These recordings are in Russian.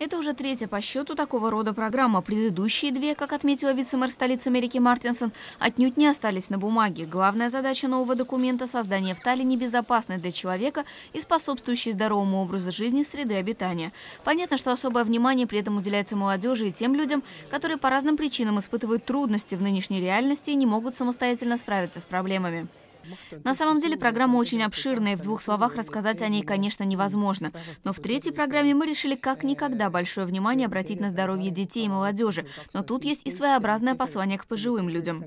Это уже третья по счету такого рода программа. Предыдущие две, как отметила вице-мэр столицы Америки Мартинсон, отнюдь не остались на бумаге. Главная задача нового документа – создание в Таллине безопасной для человека и способствующей здоровому образу жизни среды обитания. Понятно, что особое внимание при этом уделяется молодежи и тем людям, которые по разным причинам испытывают трудности в нынешней реальности и не могут самостоятельно справиться с проблемами. На самом деле программа очень обширная, и в двух словах рассказать о ней, конечно, невозможно. Но в третьей программе мы решили как никогда большое внимание обратить на здоровье детей и молодежи. Но тут есть и своеобразное послание к пожилым людям.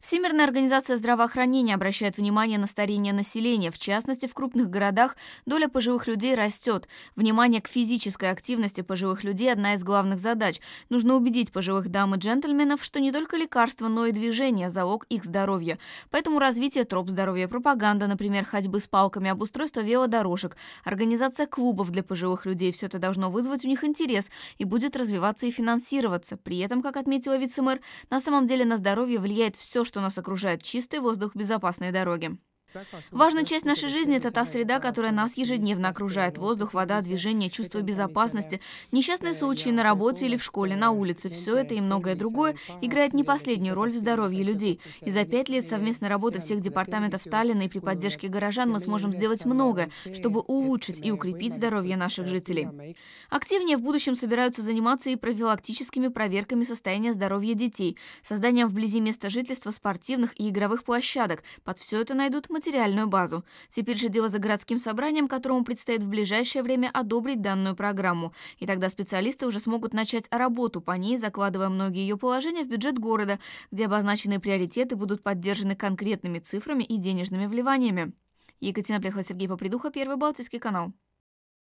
Всемирная организация здравоохранения обращает внимание на старение населения. В частности, в крупных городах доля пожилых людей растет. Внимание к физической активности пожилых людей – одна из главных задач. Нужно убедить пожилых дам и джентльменов, что не только лекарства, но и движение – залог их здоровья. Поэтому развитие троп здоровья, пропаганда, например, ходьбы с палками, обустройство велодорожек, организация клубов для пожилых людей. Все это должно вызвать у них интерес и будет развиваться и финансироваться. При этом, как отметила вице-мэр, на самом деле на здоровье влияет все, что нас окружает. Чистый воздух, безопасные дороги. Важная часть нашей жизни – это та среда, которая нас ежедневно окружает. Воздух, вода, движение, чувство безопасности, несчастные случаи на работе или в школе, на улице – все это и многое другое играет не последнюю роль в здоровье людей. И за пять лет совместной работы всех департаментов Таллина и при поддержке горожан мы сможем сделать многое, чтобы улучшить и укрепить здоровье наших жителей. Активнее в будущем собираются заниматься и профилактическими проверками состояния здоровья детей, созданием вблизи места жительства спортивных и игровых площадок. Под все это найдут материальную базу. Теперь же дело за городским собранием, которому предстоит в ближайшее время одобрить данную программу. И тогда специалисты уже смогут начать работу по ней, закладывая многие ее положения в бюджет города, где обозначенные приоритеты будут поддержаны конкретными цифрами и денежными вливаниями. Екатерина Плехова, Сергей Попридуха, Первый Балтийский канал.